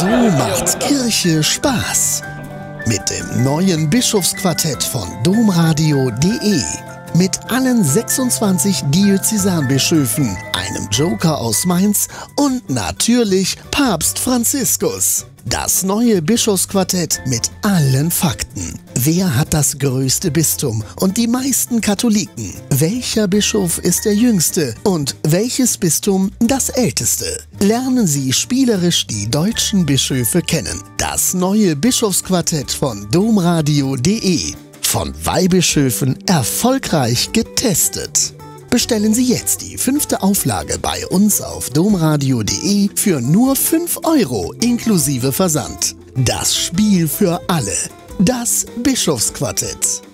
So macht Kirche Spaß. Mit dem neuen Bischofsquartett von domradio.de. Mit allen 26 Diözesanbischöfen, einem Joker aus Mainz und natürlich Papst Franziskus. Das neue Bischofsquartett mit allen Fakten. Wer hat das größte Bistum und die meisten Katholiken? Welcher Bischof ist der jüngste und welches Bistum das älteste? Lernen Sie spielerisch die deutschen Bischöfe kennen. Das neue Bischofsquartett von domradio.de. Von Weihbischöfen erfolgreich getestet. Bestellen Sie jetzt die fünfte Auflage bei uns auf domradio.de für nur 5 Euro inklusive Versand. Das Spiel für alle. Das Bischofsquartett.